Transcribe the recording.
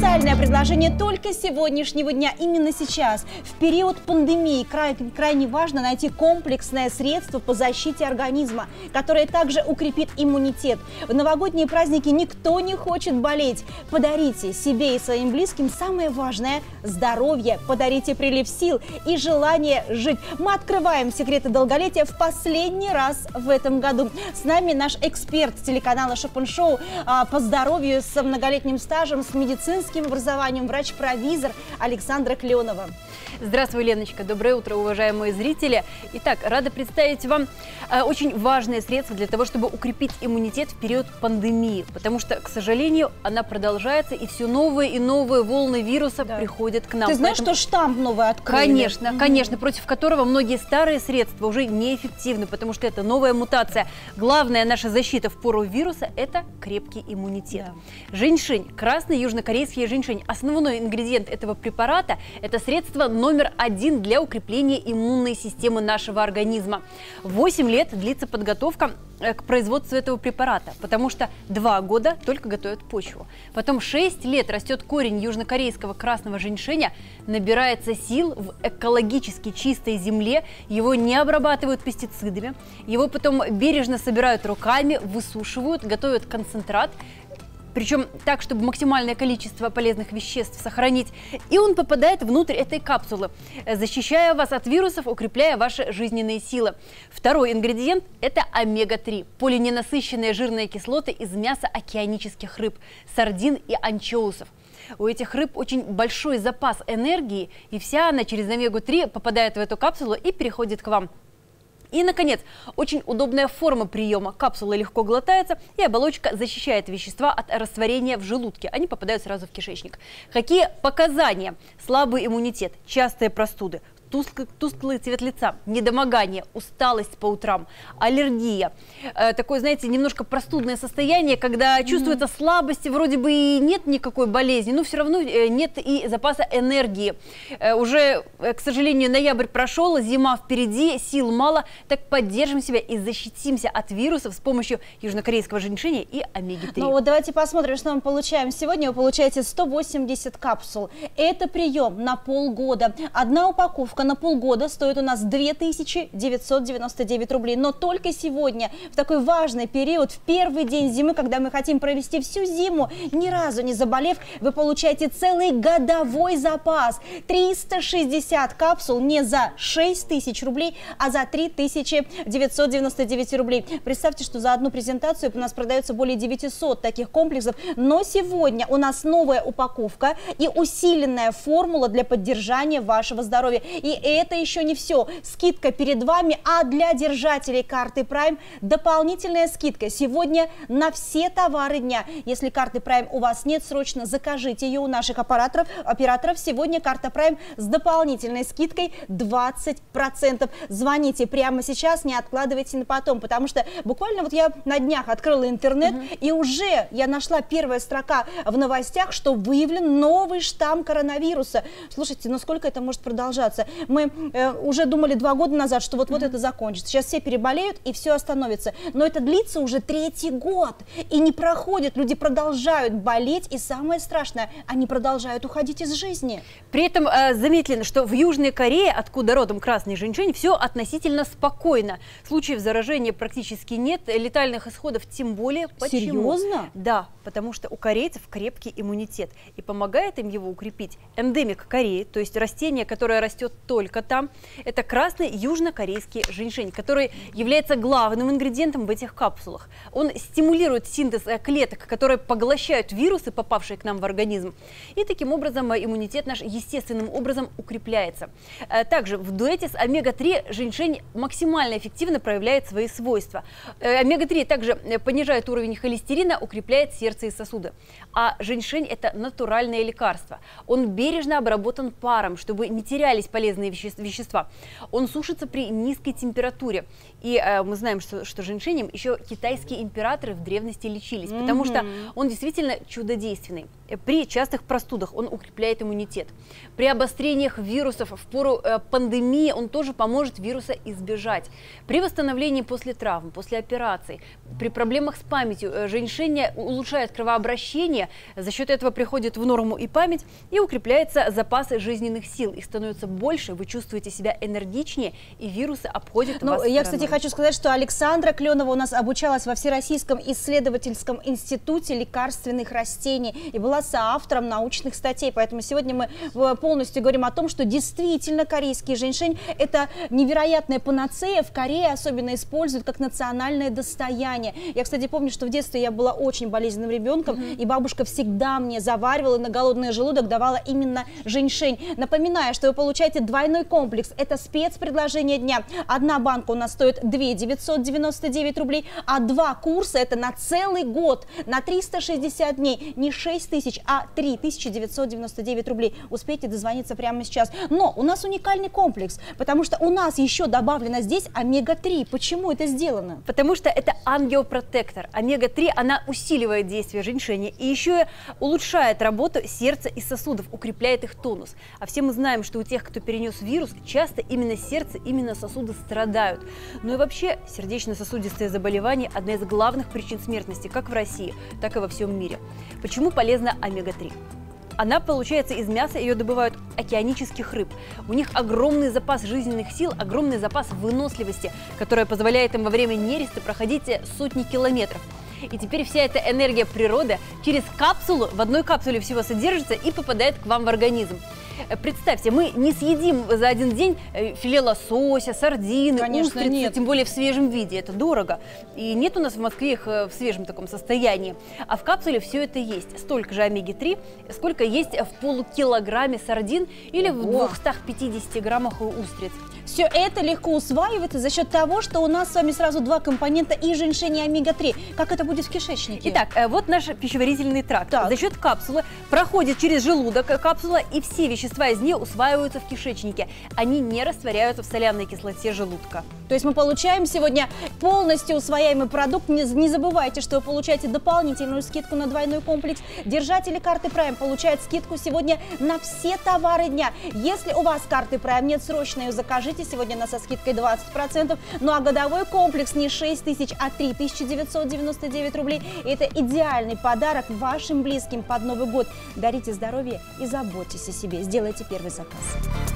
Специальное предложение только сегодняшнего дня, именно сейчас, в период пандемии, край, крайне важно найти комплексное средство по защите организма, которое также укрепит иммунитет. В новогодние праздники никто не хочет болеть. Подарите себе и своим близким самое важное – здоровье. Подарите прилив сил и желание жить. Мы открываем секреты долголетия в последний раз в этом году. С нами наш эксперт телеканала Шопен Шоу а, по здоровью с многолетним стажем, с медицинским образованием, врач-провизор Александра Кленова. Здравствуй, Леночка. Доброе утро, уважаемые зрители. Итак, рада представить вам э, очень важное средство для того, чтобы укрепить иммунитет в период пандемии. Потому что, к сожалению, она продолжается, и все новые и новые волны вируса да. приходят к нам. Ты знаешь, Поэтому... что штамп новый открыли? Конечно, mm-hmm. конечно, против которого многие старые средства уже неэффективны, потому что это новая мутация. Главная наша защита в пору вируса – это крепкий иммунитет. Да. Женьшень, красный южнокорейский женьшень, основной ингредиент этого препарата – это средство номер один для укрепления иммунной системы нашего организма. 8 лет длится подготовка э, к производству этого препарата, потому что два года только готовят почву. Потом 6 лет растет корень южнокорейского красного женьшеня, набирается сил в экологически чистой земле, его не обрабатывают пестицидами, его потом бережно собирают руками, высушивают, готовят концентрат, причем так, чтобы максимальное количество полезных веществ сохранить. И он попадает внутрь этой капсулы, защищая вас от вирусов, укрепляя ваши жизненные силы. Второй ингредиент – это омега-3, полиненасыщенные жирные кислоты из мяса океанических рыб, сардин и анчоусов. У этих рыб очень большой запас энергии, и вся она через омегу-3 попадает в эту капсулу и переходит к вам. И, наконец, очень удобная форма приема. Капсула легко глотается, и оболочка защищает вещества от растворения в желудке. Они попадают сразу в кишечник. Какие показания? Слабый иммунитет, частые простуды, тусклый, тусклый цвет лица, недомогание, усталость по утрам, аллергия. Э, такое, знаете, немножко простудное состояние, когда mm-hmm. чувствуется слабость, вроде бы и нет никакой болезни, но все равно э, нет и запаса энергии. Э, уже, э, к сожалению, ноябрь прошел, зима впереди, сил мало, так поддержим себя и защитимся от вирусов с помощью южнокорейского женьшеня и омеги-3. Ну вот давайте посмотрим, что мы получаем сегодня. Вы получаете 180 капсул. Это прием на полгода. Одна упаковка Ставка на полгода стоит у нас 2999 рублей. Но только сегодня, в такой важный период, в первый день зимы, когда мы хотим провести всю зиму, ни разу не заболев, вы получаете целый годовой запас. 360 капсул не за 6 тысяч рублей, а за 3999 рублей. Представьте, что за одну презентацию у нас продается более 900 таких комплексов. Но сегодня у нас новая упаковка и усиленная формула для поддержания вашего здоровья. И и это еще не все. Скидка перед вами, а для держателей карты Prime дополнительная скидка сегодня на все товары дня. Если карты Prime у вас нет, срочно закажите ее у наших операторов. операторов. Сегодня карта Prime с дополнительной скидкой 20%. Звоните прямо сейчас, не откладывайте на потом, потому что буквально вот я на днях открыла интернет, угу. и уже я нашла первая строка в новостях, что выявлен новый штамм коронавируса. Слушайте, ну сколько это может продолжаться? Мы э, уже думали два года назад, что вот-вот mm-hmm. это закончится. Сейчас все переболеют и все остановится. Но это длится уже третий год. И не проходит. Люди продолжают болеть. И самое страшное, они продолжают уходить из жизни. При этом э, заметили, что в Южной Корее, откуда родом красный женьшень, все относительно спокойно. Случаев заражения практически нет. Летальных исходов тем более. Почему? Серьезно? Да, потому что у корейцев крепкий иммунитет. И помогает им его укрепить эндемик Кореи, то есть растение, которое растет только там. Это красный южнокорейский женьшень, который является главным ингредиентом в этих капсулах. Он стимулирует синтез э, клеток, которые поглощают вирусы, попавшие к нам в организм. И таким образом э, иммунитет наш естественным образом укрепляется. Э, также в дуэте с омега-3 женьшень максимально эффективно проявляет свои свойства. Омега-3 также понижает уровень холестерина, укрепляет сердце и сосуды. А женьшень – это натуральное лекарство. Он бережно обработан паром, чтобы не терялись полезные полезные вещества. Он сушится при низкой температуре. И э, мы знаем, что, что женьшенем еще китайские императоры в древности лечились, mm-hmm. потому что он действительно чудодейственный. При частых простудах он укрепляет иммунитет. При обострениях вирусов в пору э, пандемии он тоже поможет вируса избежать. При восстановлении после травм, после операций, при проблемах с памятью э, женьшень улучшает кровообращение, за счет этого приходит в норму и память, и укрепляется запасы жизненных сил. Их становится больше, вы чувствуете себя энергичнее, и вирусы обходят ну, вас Я, стороной. кстати, хочу сказать, что Александра Кленова у нас обучалась во Всероссийском исследовательском институте лекарственных растений и была соавтором научных статей. Поэтому сегодня мы э, полностью говорим о том, что действительно корейский женьшень – это невероятная панацея. В Корее особенно используют как национальное достояние. Я, кстати, помню, что в детстве я была очень болезненным ребенком, mm -hmm. и бабушка всегда мне заваривала на голодный желудок, давала именно женьшень. Напоминаю, что вы получаете двойной комплекс. Это спецпредложение дня. Одна банка у нас стоит 2 999 рублей, а два курса – это на целый год, на 360 дней, не 6 тысяч, а 3999 рублей. Успейте дозвониться прямо сейчас. Но у нас уникальный комплекс, потому что у нас еще добавлено здесь омега-3. Почему это сделано? Потому что это ангиопротектор. Омега-3, она усиливает действие женьшеня и еще улучшает работу сердца и сосудов, укрепляет их тонус. А все мы знаем, что у тех, кто перенес вирус, часто именно сердце, именно сосуды страдают. Ну и вообще, сердечно-сосудистые заболевания – одна из главных причин смертности как в России, так и во всем мире. Почему полезна омега-3. Она получается из мяса, ее добывают океанических рыб. У них огромный запас жизненных сил, огромный запас выносливости, которая позволяет им во время нереста проходить сотни километров. И теперь вся эта энергия природы через капсулу, в одной капсуле всего содержится и попадает к вам в организм. Э, представьте, мы не съедим за один день э, филе лосося, сардины, Конечно, устрицы, нет. тем более в свежем виде. Это дорого. И нет у нас в Москве их э, в свежем таком состоянии. А в капсуле все это есть. Столько же омеги-3, сколько есть в полукилограмме сардин или Ого. в 250 граммах устриц. Все это легко усваивается за счет того, что у нас с вами сразу два компонента и женьшень и омега-3. Как это будет в кишечнике? Итак, э, вот наш пищеварительный тракт. Так. За счет капсулы проходит через желудок капсула, и все вещества из нее усваиваются в кишечнике. Они не растворяются в соляной кислоте желудка. То есть мы получаем сегодня полностью усвояемый продукт. Не, не забывайте, что вы получаете дополнительную скидку на двойной комплекс. Держатели карты Prime получают скидку сегодня на все товары дня. Если у вас карты Prime нет, срочно ее закажите сегодня она со скидкой 20%. Ну а годовой комплекс не 6 тысяч, а 3999 рублей. И это идеальный подарок вашим близким под Новый год. Дарите здоровье и заботьтесь о себе. Сделайте первый заказ.